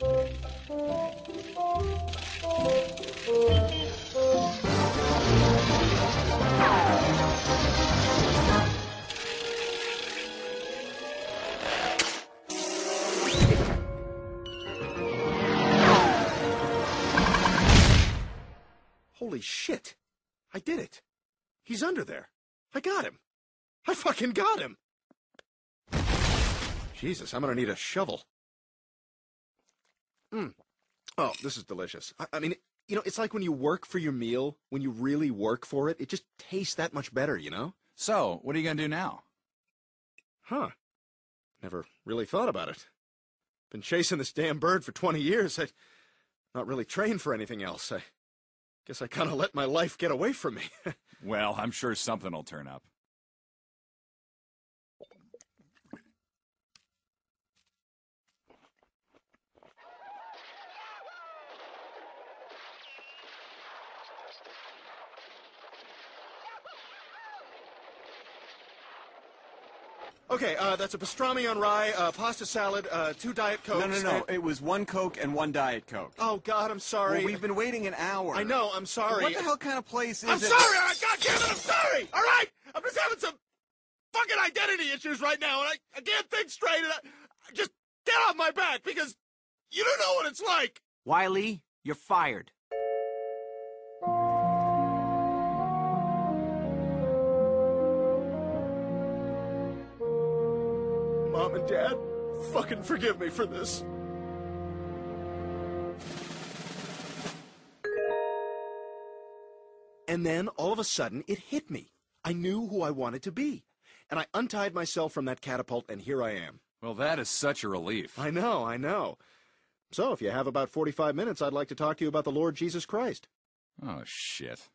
Holy shit. I did it. He's under there. I got him. I fucking got him. Jesus, I'm gonna need a shovel. Mm. Oh, this is delicious. I, I mean, you know, it's like when you work for your meal, when you really work for it, it just tastes that much better, you know? So, what are you gonna do now? Huh. Never really thought about it. Been chasing this damn bird for 20 years. I not really trained for anything else. I guess I kind of let my life get away from me. Well, I'm sure something will turn up. Okay, uh, that's a pastrami on rye, uh, pasta salad, uh, two Diet Cokes. No, no, no. It was one Coke and one Diet Coke. Oh, God, I'm sorry. Well, we've been waiting an hour. I know, I'm sorry. What the hell kind of place is I'm it? sorry! I, God damn it, I'm sorry! All right? I'm just having some fucking identity issues right now, and I, I can't think straight, and I, I just get off my back, because you don't know what it's like! Wiley, you're fired. Mom and Dad, fucking forgive me for this. And then, all of a sudden, it hit me. I knew who I wanted to be. And I untied myself from that catapult, and here I am. Well, that is such a relief. I know, I know. So, if you have about 45 minutes, I'd like to talk to you about the Lord Jesus Christ. Oh, shit.